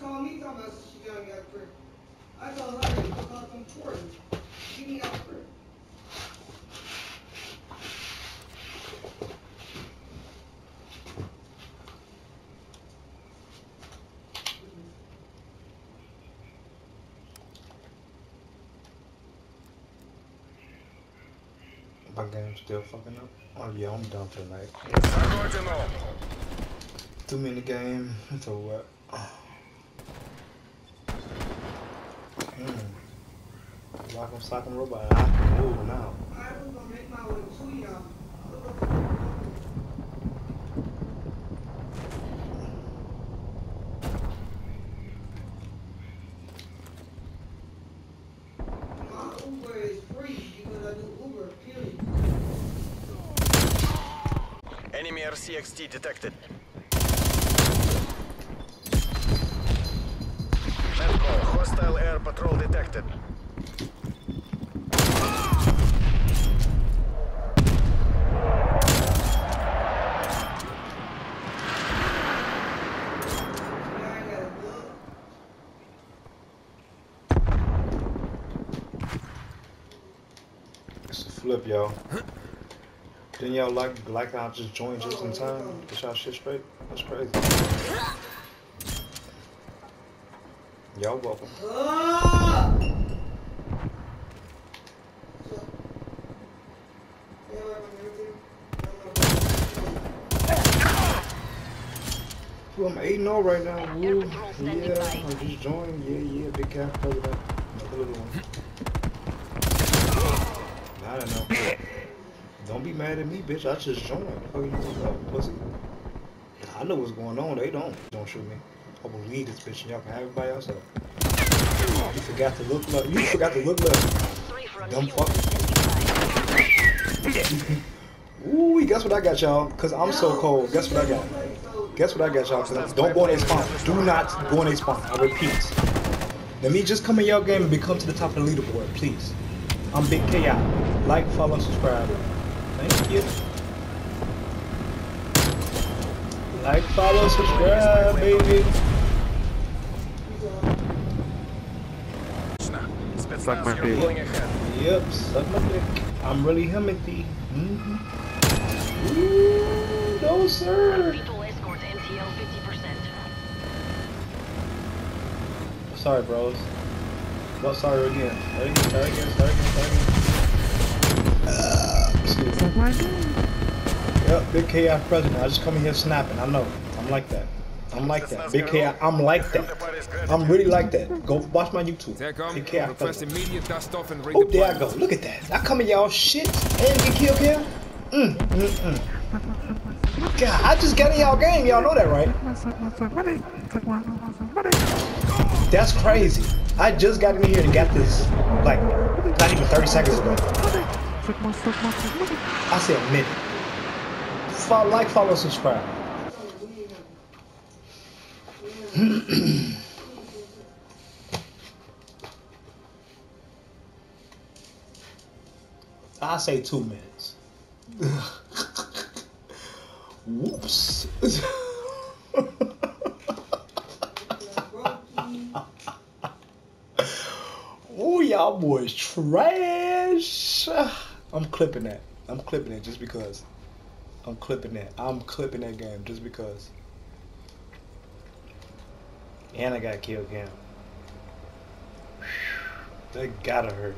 call me talking she got me out. I told her, I thought them quarters. Get me out. My game's still fucking up. Oh yeah, I'm done tonight. Too many game. So what? Hmm. Lock him, sock him, robot. I can move now. I was gonna make my way to y'all. Enemy RCXD detected. Patrol detected. It's a flip, y'all. Didn't y'all like how I just joined just in time? Get y'all shit straight? That's crazy. Y'all welcome. I'm 8 0 right now. Air Woo. Yeah, by. I just joined. Yeah, yeah, big cat. Another little one. I don't know. Don't be mad at me, bitch. I just joined. Oh, you talking about, pussy? I know what's going on. They don't. Don't shoot me. I will lead this bitch and y'all can have it by yourself. You forgot to look left. You forgot to look left. Dumb fuck. Ooh, guess what I got, y'all? Cause I'm so cold. Guess what I got? Guess what I got, y'all? Don't go in a spawn. Do not go in a spawn. I repeat. Let me just come in your game and become to the top of the leaderboard, please. I'm Big KI. Like, follow, subscribe. Thank you. Like, follow, subscribe, baby. Spetsnaz, my dick. Yep, suck my dick. I'm really Himothy. Mm-hmm. Ooh, no sir. Beetle escort MTL 50%. Sorry, bros. Well, sorry again. Start again, start again, start again, start again. Uh, excuse me. Yep, Big KI president. I just come in here snapping. I know. I'm like that. I'm like that. Big KI, I'm like that. I'm really like that. Go watch my YouTube. Big KI request president. immediate dust off and Oh, there I go. Look at that. I come in y'all shit and get killed here. Mm, mm, mm. God, I just got in y'all game. Y'all know that, right? That's crazy. I just got in here and got this, like, not even 30 seconds ago. I said a minute. Follow, like, follow, subscribe. I say two minutes. Whoops. oh, y'all boys trash. I'm clipping that. I'm clipping it just because. I'm clipping that. I'm clipping that game just because. And I got killed again. That gotta hurt.